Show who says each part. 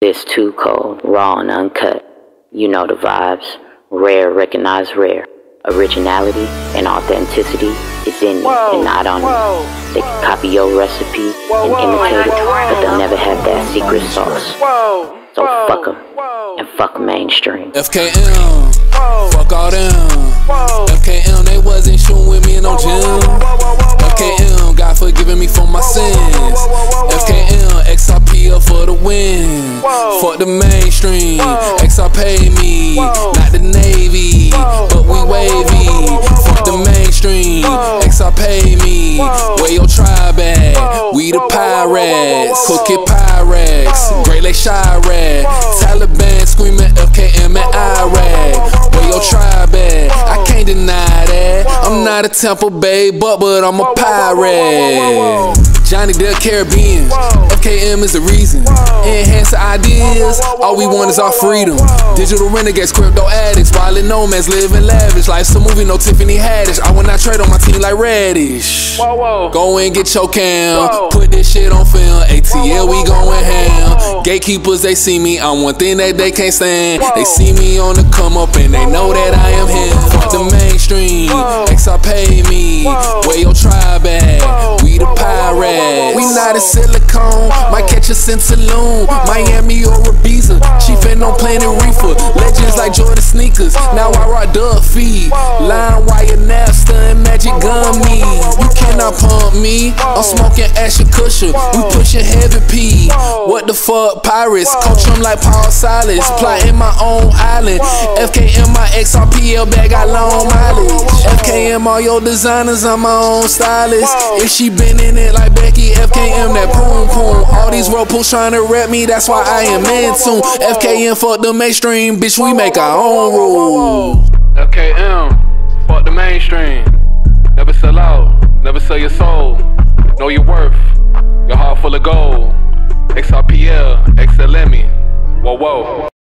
Speaker 1: This 2Cold, raw and uncut. You know the vibes. Rare, recognize rare. Originality and authenticity is in you and not on you. They can copy your recipe and imitate it, but they'll never have that secret sauce. So fuck them and fuck mainstream.
Speaker 2: FKM, fuck all them. FKM, they wasn't shooting with me in no gym. FKM, God forgiving me for my sins. Fuck the mainstream, XR pay me, not the Navy, but we wavy. Fuck the mainstream, XR pay me. Where your tribe at? We the pirates, cook it Pyrex, Great Lake Chiraq, Taliban screaming FKM and Iraq. Where your tribe at? I can't deny that. I'm not a Temple Bay, but but I'm a pirate. Johnny Del Caribbean. FKM is the reason. Enhance the ideas. All we want is our freedom. Digital renegades, crypto addicts, violent nomads, living lavish. Life's a movie, no Tiffany Haddish. I will not trade on my team like Radish. Go and get your cam. Put this shit on film. ATL, we going ham. Gatekeepers, they see me. I'm one thing that they can't stand. They see me on the come up and they know that I am him. Fuck the mainstream. XR pay me. Where your tribe We not in silicone, might catch us in Tulum, Miami or Ibiza. Chief ain't no planet reefer. Legends like Jordan sneakers. Now I rock Dub feed. Line wire pump me. I'm smoking Asher Kusher. We pushing heavy P. What the fuck, pirates? Coach them like Paul Silas. Plotting my own island. FKM my XRPL bag got long mileage. FKM all your designers, I'm my own stylist. If she been in it like Becky, FKM that poom poom. All these pulls trying to rap me, that's why I am in tune. FKM fuck the mainstream, bitch, we make our own rules.
Speaker 3: FKM, fuck the mainstream. Never sell your soul. Know your worth, your heart full of gold. XRPL, XLME, whoa whoa.